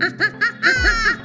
¡Ah, ah, ah, ah!